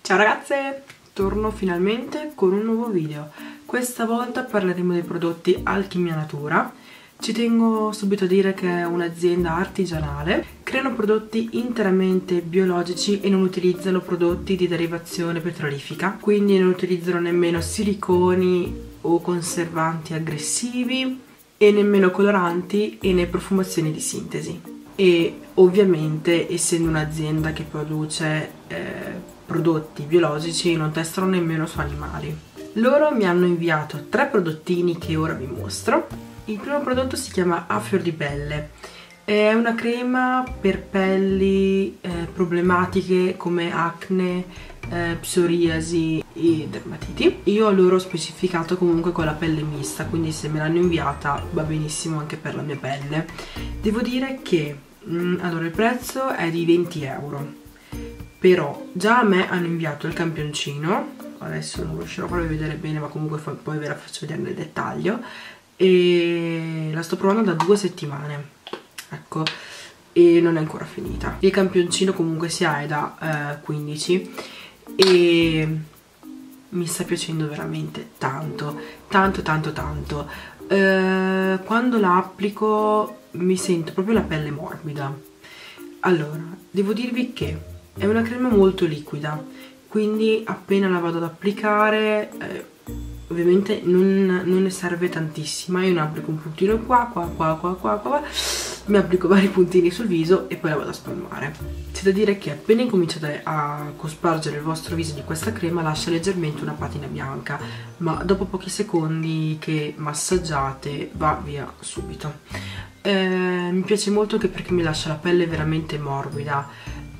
Ciao ragazze! Torno finalmente con un nuovo video. Questa volta parleremo dei prodotti Alchimia Natura. Ci tengo subito a dire che è un'azienda artigianale. Creano prodotti interamente biologici e non utilizzano prodotti di derivazione petrolifica, quindi non utilizzano nemmeno siliconi o conservanti aggressivi e nemmeno coloranti e né profumazioni di sintesi. E ovviamente, essendo un'azienda che produce eh, prodotti biologici non testano nemmeno su animali. Loro mi hanno inviato tre prodottini che ora vi mostro. Il primo prodotto si chiama A Fior di Pelle. È una crema per pelli eh, problematiche come acne, eh, psoriasi e dermatiti. Io a loro ho specificato comunque con la pelle mista, quindi se me l'hanno inviata va benissimo anche per la mia pelle. Devo dire che mh, mm, allora il prezzo è di 20 euro però già a me hanno inviato il campioncino adesso non riuscirò a farvi vedere bene ma comunque poi ve la faccio vedere nel dettaglio e la sto provando da due settimane ecco e non è ancora finita il campioncino comunque si ha è da eh, 15 e mi sta piacendo veramente tanto tanto tanto tanto. Eh, quando la applico mi sento proprio la pelle morbida. Allora devo dirvi che è una crema molto liquida, quindi appena la vado ad applicare, eh, ovviamente non, non, ne serve tantissima, io ne applico un puntino qua, qua, qua, qua, qua, qua, mi applico vari puntini sul viso e poi la vado a spalmare. C'è da dire che appena incominciate a cospargere il vostro viso di questa crema lascia leggermente una patina bianca, ma dopo pochi secondi che massaggiate va via subito. Eh, mi piace molto anche perché mi lascia la pelle veramente morbida,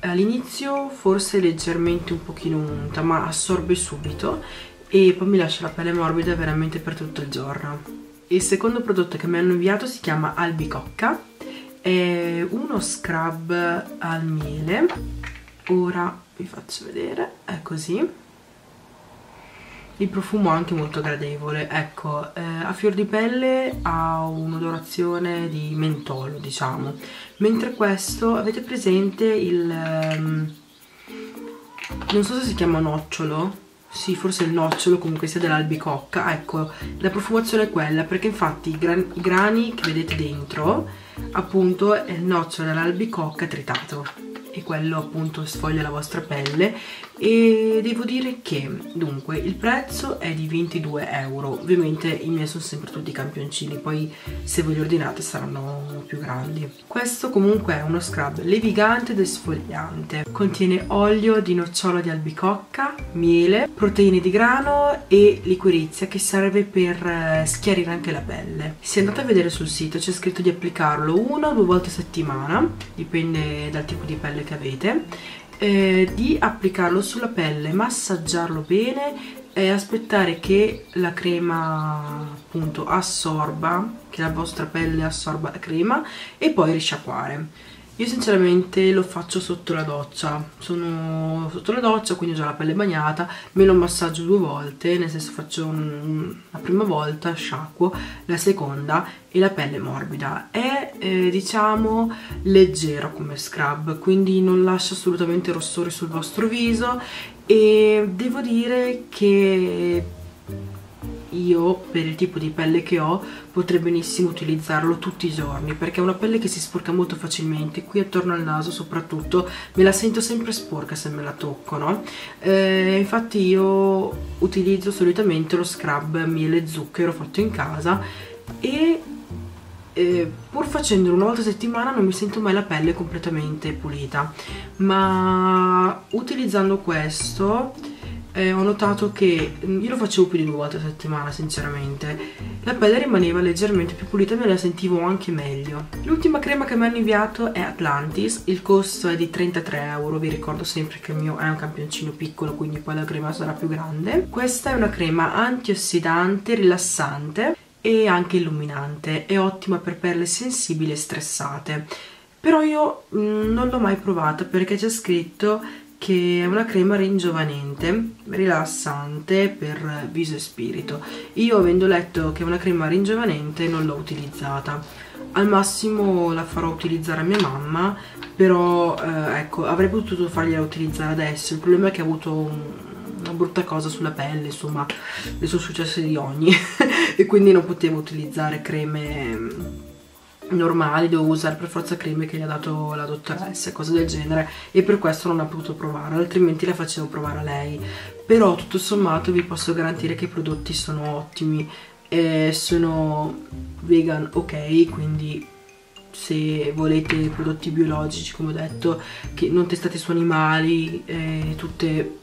all'inizio forse leggermente un pochino unta ma assorbe subito e poi mi lascia la pelle morbida veramente per tutto il giorno il secondo prodotto che mi hanno inviato si chiama albicocca è uno scrub al miele. Ora vi faccio vedere è così. Il profumo è anche molto gradevole ecco eh, a fior di pelle ha un'odorazione di mentolo diciamo. Mentre questo avete presente il um, non so se si chiama nocciolo sì forse il nocciolo comunque sia dell'albicocca. Ecco la profumazione è quella perché infatti i, gran i grani che vedete dentro appunto è il nocciolo dell'albicocca tritato e quello appunto sfoglia la vostra pelle. E devo dire che dunque il prezzo è di 22 euro. Ovviamente i miei sono sempre tutti campioncini poi se voi li ordinate saranno più grandi. Questo comunque è uno scrub levigante ed esfoliante contiene olio di nocciolo di albicocca miele proteine di grano e liquirizia che serve per eh, schiarire anche la pelle. Se andate a vedere sul sito c'è scritto di applicarlo una o due volte a settimana dipende dal tipo di pelle che avete eh, di applicarlo sulla pelle, massaggiarlo bene e aspettare che la crema appunto assorba, che la vostra pelle assorba la crema e poi risciacquare. Io sinceramente lo faccio sotto la doccia, sono sotto la doccia quindi ho già la pelle bagnata, me lo massaggio due volte, nel senso faccio un, la prima volta, sciacquo, la seconda e la pelle morbida. È eh, diciamo leggero come scrub, quindi non lascia assolutamente rossori sul vostro viso e devo dire che io per il tipo di pelle che ho potrei benissimo utilizzarlo tutti i giorni perché è una pelle che si sporca molto facilmente qui attorno al naso soprattutto me la sento sempre sporca se me la tocco no? Eh, infatti io utilizzo solitamente lo scrub miele zucchero fatto in casa e eh, pur facendolo una volta a settimana non mi sento mai la pelle completamente pulita ma utilizzando questo eh, ho notato che mm, io lo facevo più di due volte a settimana sinceramente. La pelle rimaneva leggermente più pulita e me la sentivo anche meglio. L'ultima crema che mi hanno inviato è Atlantis il costo è di 33 euro vi ricordo sempre che il mio è un campioncino piccolo quindi poi la crema sarà più grande. Questa è una crema antiossidante rilassante e anche illuminante è ottima per pelle sensibili e stressate. Però io mh, mm, non l'ho mai provata perché c'è scritto che è una crema ringiovanente, rilassante per viso e spirito. Io avendo letto che è una crema ringiovanente non l'ho utilizzata. al massimo la farò utilizzare a mia mamma però eh, ecco avrei potuto fargliela utilizzare adesso il problema è che ha avuto un, una brutta cosa sulla pelle insomma le sono successe di ogni e quindi non potevo utilizzare creme normali devo usare per forza creme che gli ha dato la dottoressa cose del genere e per questo non ha potuto provare altrimenti la facevo provare a lei. Però tutto sommato vi posso garantire che i prodotti sono ottimi e sono vegan ok? Quindi se volete prodotti biologici come ho detto che non testate su animali eh, tutte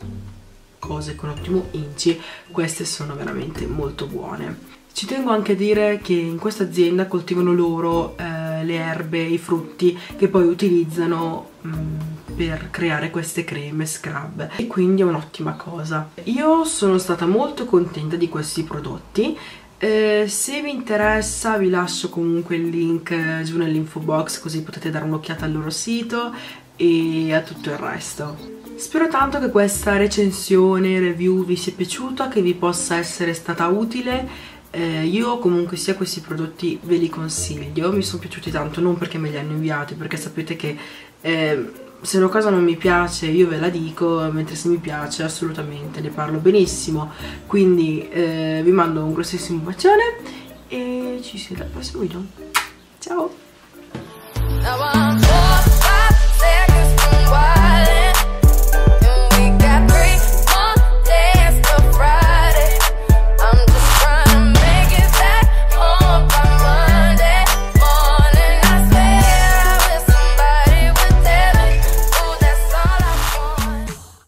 cose con ottimo inci queste sono veramente molto buone ci tengo anche a dire che in questa azienda coltivano loro eh, le erbe, i frutti che poi utilizzano mh, mm, per creare queste creme scrub e quindi è un'ottima cosa. Io sono stata molto contenta di questi prodotti eh, se vi interessa vi lascio comunque il link eh, giù nell'info box così potete dare un'occhiata al loro sito e a tutto il resto. Spero tanto che questa recensione, review vi sia piaciuta, che vi possa essere stata utile eh, io comunque sia questi prodotti ve li consiglio, mi sono piaciuti tanto, non perché me li hanno inviati, perché sapete che eh, se una cosa non mi piace io ve la dico, mentre se mi piace assolutamente ne parlo benissimo, quindi eh, vi mando un grossissimo bacione e ci si vede al prossimo video. Ciao!